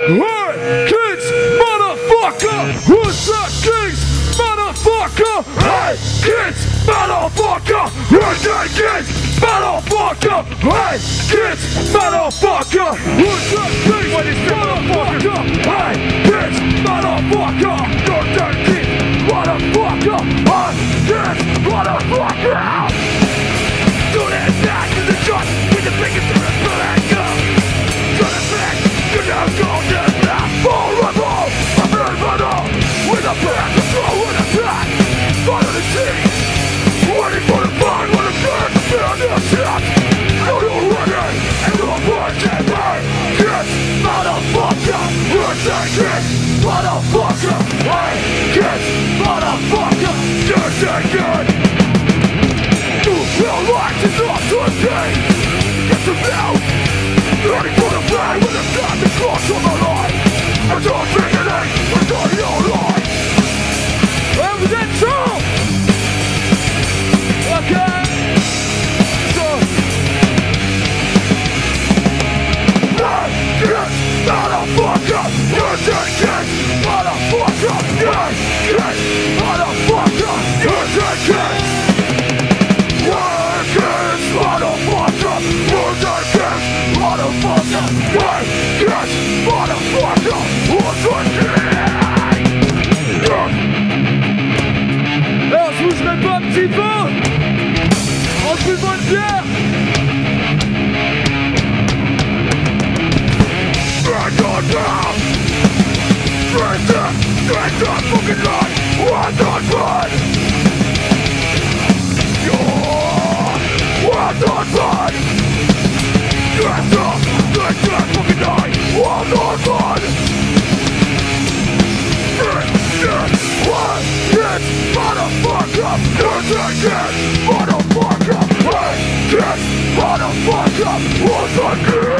Hey, kids, motherfucker! Who's that kids, motherfucker? Hey, kids, motherfucker! Who's that kids, motherfucker? Hey, kids, motherfucker! Who's what is motherfucker? Hey, kids, motherfucker! Who's that kids, motherfucker? Hey, kids, motherfucker! You're motherfucker. Hey, yes, motherfucker, you're taking. You feel like it's not your day It's about Taking Motherfucker motherfucker motherfucker! Motherfucker! Motherfucker! Up, up, fucking line One on one One on one Stand up, fucking line One on one One, yes, motherfucker You're taking, motherfucker Hey, yes, motherfucker Once again